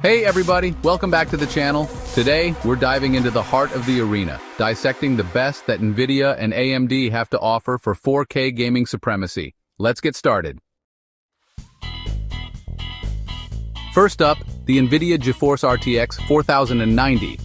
Hey everybody, welcome back to the channel. Today, we're diving into the heart of the arena, dissecting the best that NVIDIA and AMD have to offer for 4K gaming supremacy. Let's get started. First up, the NVIDIA GeForce RTX 4090.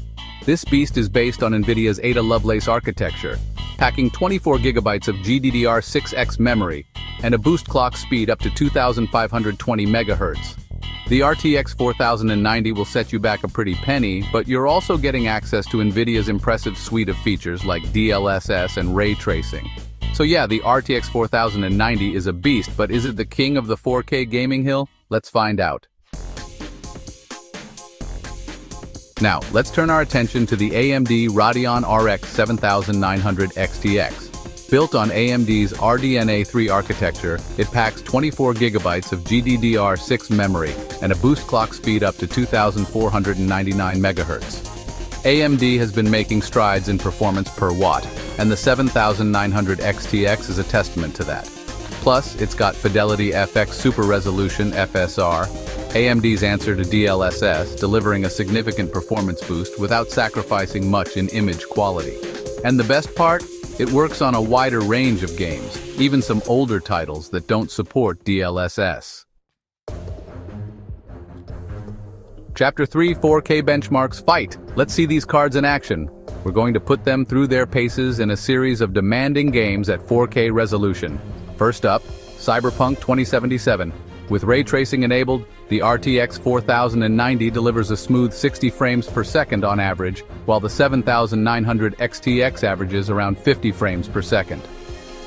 This beast is based on NVIDIA's Ada Lovelace architecture, packing 24 gigabytes of GDDR6X memory and a boost clock speed up to 2520 megahertz. The RTX 4090 will set you back a pretty penny, but you're also getting access to NVIDIA's impressive suite of features like DLSS and ray tracing. So yeah, the RTX 4090 is a beast, but is it the king of the 4K gaming hill? Let's find out. Now, let's turn our attention to the AMD Radeon RX 7900 XTX. Built on AMD's RDNA 3 architecture, it packs 24 gigabytes of GDDR6 memory and a boost clock speed up to 2499 MHz. AMD has been making strides in performance per watt, and the 7900 XTX is a testament to that. Plus, it's got Fidelity FX Super Resolution FSR, AMD's answer to DLSS, delivering a significant performance boost without sacrificing much in image quality. And the best part? It works on a wider range of games, even some older titles that don't support DLSS. Chapter 3 4K Benchmarks Fight! Let's see these cards in action. We're going to put them through their paces in a series of demanding games at 4K resolution. First up, Cyberpunk 2077. With ray tracing enabled, the RTX 4090 delivers a smooth 60 frames per second on average, while the 7900 XTX averages around 50 frames per second.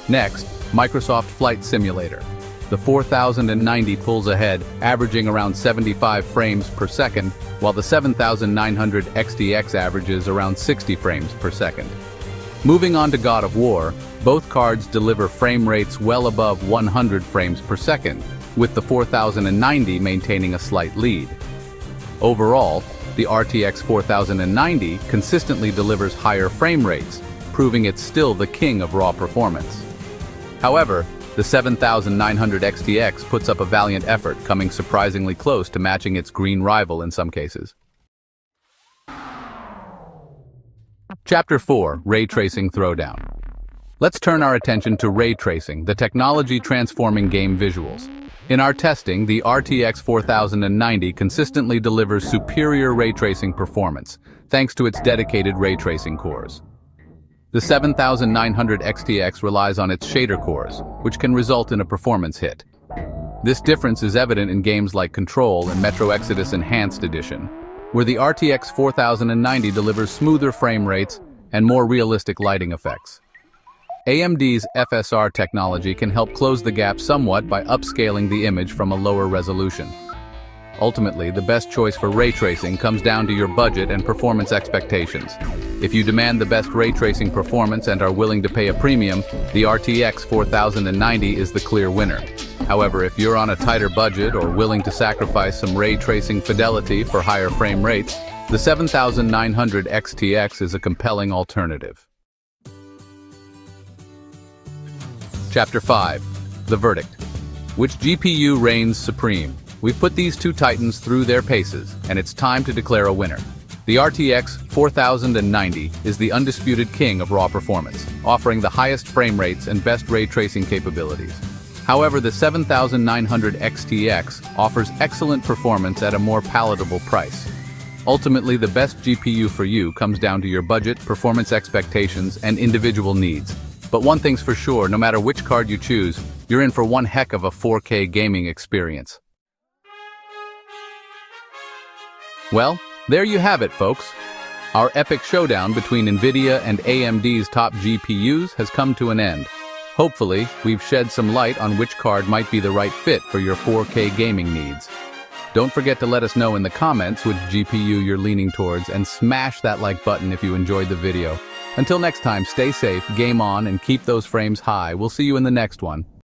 Next, Microsoft Flight Simulator. The 4090 pulls ahead, averaging around 75 frames per second, while the 7900 XTX averages around 60 frames per second. Moving on to God of War, both cards deliver frame rates well above 100 frames per second, with the 4090 maintaining a slight lead. Overall, the RTX 4090 consistently delivers higher frame rates, proving it's still the king of raw performance. However, the 7900 XTX puts up a valiant effort, coming surprisingly close to matching its green rival in some cases. Chapter 4 Ray Tracing Throwdown Let's turn our attention to ray tracing, the technology transforming game visuals. In our testing, the RTX 4090 consistently delivers superior ray tracing performance, thanks to its dedicated ray tracing cores. The 7900 XTX relies on its shader cores, which can result in a performance hit. This difference is evident in games like Control and Metro Exodus Enhanced Edition, where the RTX 4090 delivers smoother frame rates and more realistic lighting effects. AMD's FSR technology can help close the gap somewhat by upscaling the image from a lower resolution. Ultimately, the best choice for ray tracing comes down to your budget and performance expectations. If you demand the best ray tracing performance and are willing to pay a premium, the RTX 4090 is the clear winner. However, if you're on a tighter budget or willing to sacrifice some ray tracing fidelity for higher frame rates, the 7900 XTX is a compelling alternative. Chapter 5 The Verdict Which GPU reigns supreme? We've put these two titans through their paces, and it's time to declare a winner. The RTX 4090 is the undisputed king of raw performance, offering the highest frame rates and best ray tracing capabilities. However, the 7900 XTX offers excellent performance at a more palatable price. Ultimately, the best GPU for you comes down to your budget, performance expectations, and individual needs. But one thing's for sure, no matter which card you choose, you're in for one heck of a 4K gaming experience. Well, there you have it, folks. Our epic showdown between NVIDIA and AMD's top GPUs has come to an end. Hopefully, we've shed some light on which card might be the right fit for your 4K gaming needs. Don't forget to let us know in the comments which GPU you're leaning towards and smash that like button if you enjoyed the video. Until next time, stay safe, game on, and keep those frames high. We'll see you in the next one.